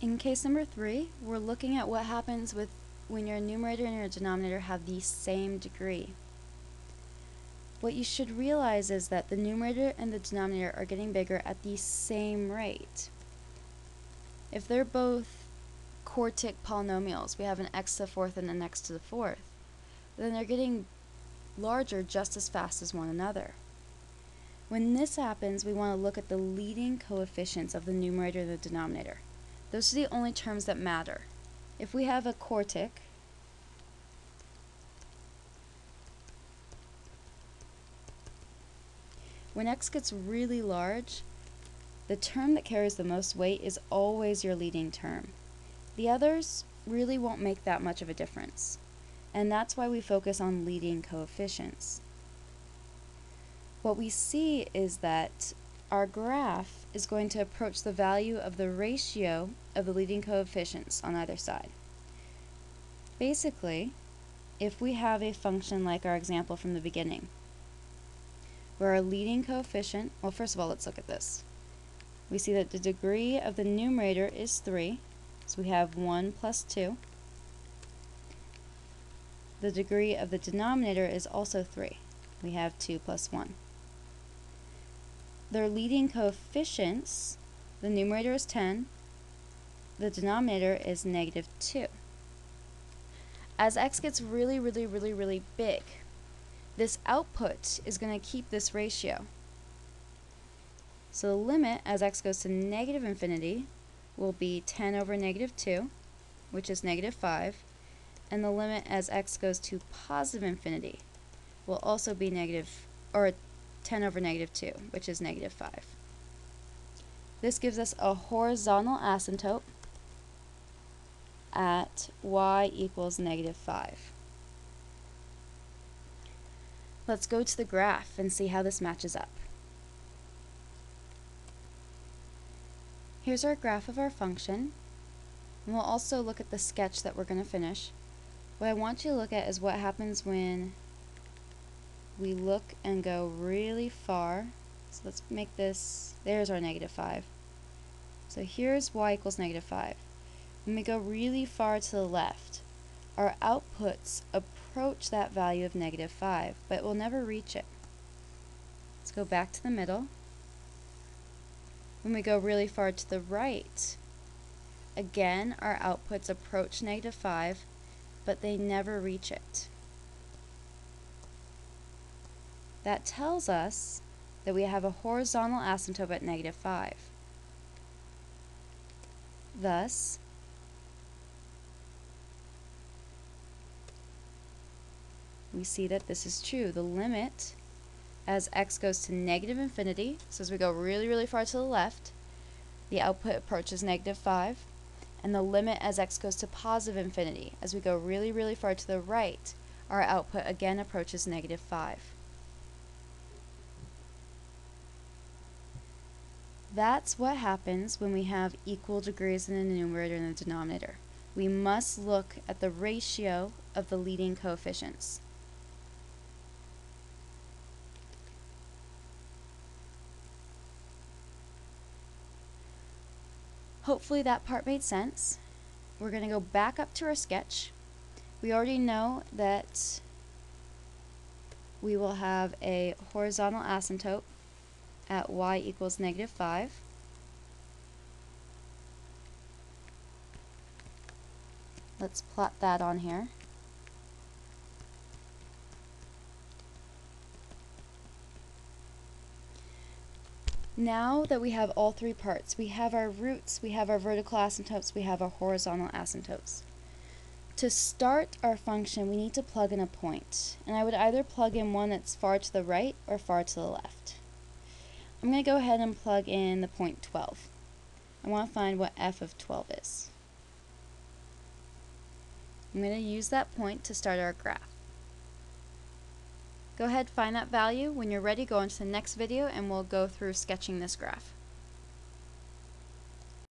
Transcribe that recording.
In case number three, we're looking at what happens with when your numerator and your denominator have the same degree. What you should realize is that the numerator and the denominator are getting bigger at the same rate. If they're both quartic polynomials, we have an x to the fourth and an x to the fourth, then they're getting larger just as fast as one another. When this happens, we want to look at the leading coefficients of the numerator and the denominator. Those are the only terms that matter. If we have a quartic, when x gets really large, the term that carries the most weight is always your leading term. The others really won't make that much of a difference, and that's why we focus on leading coefficients. What we see is that our graph is going to approach the value of the ratio of the leading coefficients on either side. Basically, if we have a function like our example from the beginning, where our leading coefficient, well first of all let's look at this. We see that the degree of the numerator is 3, so we have 1 plus 2. The degree of the denominator is also 3. We have 2 plus 1 their leading coefficients, the numerator is 10, the denominator is negative 2. As x gets really, really, really, really big, this output is going to keep this ratio. So the limit as x goes to negative infinity will be 10 over negative 2, which is negative 5, and the limit as x goes to positive infinity will also be negative, or 10 over negative 2, which is negative 5. This gives us a horizontal asymptote at y equals negative 5. Let's go to the graph and see how this matches up. Here's our graph of our function. And we'll also look at the sketch that we're going to finish. What I want you to look at is what happens when we look and go really far. So let's make this, there's our negative 5. So here's y equals negative 5. When we go really far to the left, our outputs approach that value of negative 5, but we'll never reach it. Let's go back to the middle. When we go really far to the right, again, our outputs approach negative 5, but they never reach it. That tells us that we have a horizontal asymptote at negative 5. Thus, we see that this is true. The limit as x goes to negative infinity, so as we go really, really far to the left, the output approaches negative 5, and the limit as x goes to positive infinity, as we go really, really far to the right, our output again approaches negative 5. That's what happens when we have equal degrees in the numerator and the denominator. We must look at the ratio of the leading coefficients. Hopefully that part made sense. We're going to go back up to our sketch. We already know that we will have a horizontal asymptote at y equals negative 5. Let's plot that on here. Now that we have all three parts, we have our roots, we have our vertical asymptotes, we have our horizontal asymptotes. To start our function, we need to plug in a point, and I would either plug in one that's far to the right or far to the left. I'm going to go ahead and plug in the point 12. I want to find what f of 12 is. I'm going to use that point to start our graph. Go ahead, find that value. When you're ready, go on to the next video and we'll go through sketching this graph.